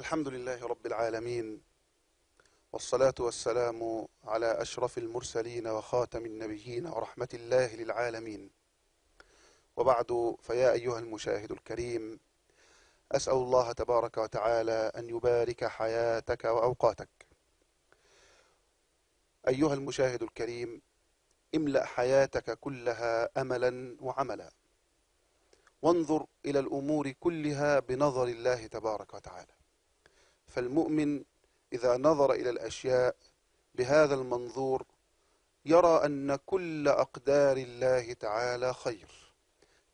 الحمد لله رب العالمين والصلاة والسلام على أشرف المرسلين وخاتم النبيين ورحمة الله للعالمين. وبعد فيا أيها المشاهد الكريم أسأل الله تبارك وتعالى أن يبارك حياتك وأوقاتك. أيها المشاهد الكريم املأ حياتك كلها أملا وعملا. وانظر إلى الأمور كلها بنظر الله تبارك وتعالى. فالمؤمن إذا نظر إلى الأشياء بهذا المنظور يرى أن كل أقدار الله تعالى خير.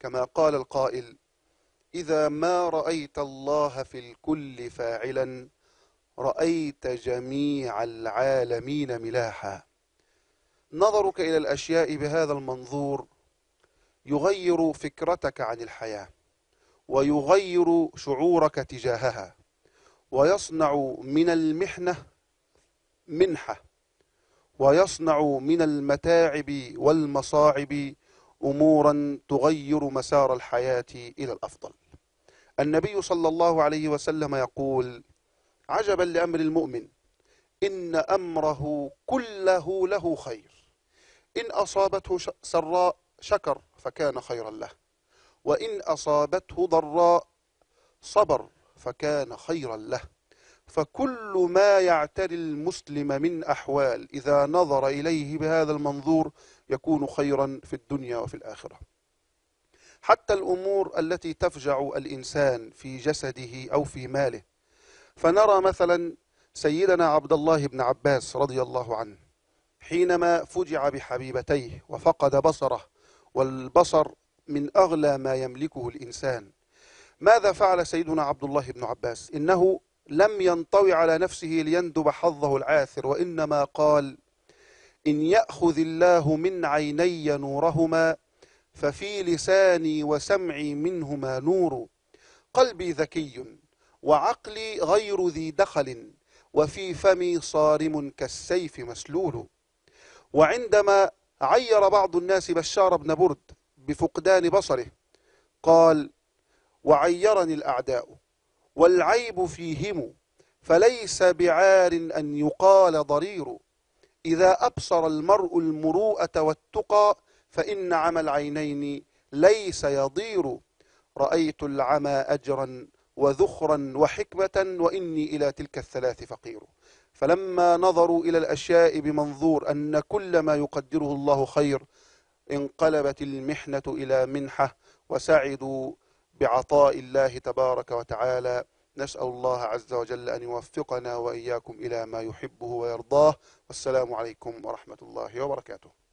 كما قال القائل إذا ما رأيت الله في الكل فاعلا رأيت جميع العالمين ملاحا. نظرك إلى الأشياء بهذا المنظور يغير فكرتك عن الحياة ويغير شعورك تجاهها. ويصنع من المحنة منحة ويصنع من المتاعب والمصاعب أمورا تغير مسار الحياة إلى الأفضل. النبي صلى الله عليه وسلم يقول عجبا لأمر المؤمن إن أمره كله له خير إن أصابته سراء شكر فكان خيرا له وإن أصابته ضراء صبر فكان خيرا له. فكل ما يعتري المسلم من أحوال إذا نظر إليه بهذا المنظور يكون خيرا في الدنيا وفي الآخرة. حتى الأمور التي تفجع الإنسان في جسده أو في ماله. فنرى مثلا سيدنا عبد الله بن عباس رضي الله عنه حينما فجع بحبيبتيه وفقد بصره والبصر من أغلى ما يملكه الإنسان. ماذا فعل سيدنا عبد الله بن عباس؟ إنه لم ينطوي على نفسه ليندب حظه العاثر وإنما قال إن يأخذ الله من عيني نورهما ففي لساني وسمعي منهما نور. قلبي ذكي وعقلي غير ذي دخل وفي فمي صارم كالسيف مسلول. وعندما عير بعض الناس بشار بن برد بفقدان بصره قال وعيرني الأعداء والعيب فيهم فليس بعار أن يقال ضرير. إذا أبصر المرء المروءة والتقى فإن عمى العينين ليس يضير. رأيت العمى أجرا وذخرا وحكمة وإني إلى تلك الثلاث فقير. فلما نظروا إلى الأشياء بمنظور أن كل ما يقدره الله خير انقلبت المحنة إلى منحة وسعدوا بعطاء الله تبارك وتعالى نسأل الله عز وجل أن يوفقنا وإياكم إلى ما يحبه ويرضاه. والسلام عليكم ورحمة الله وبركاته.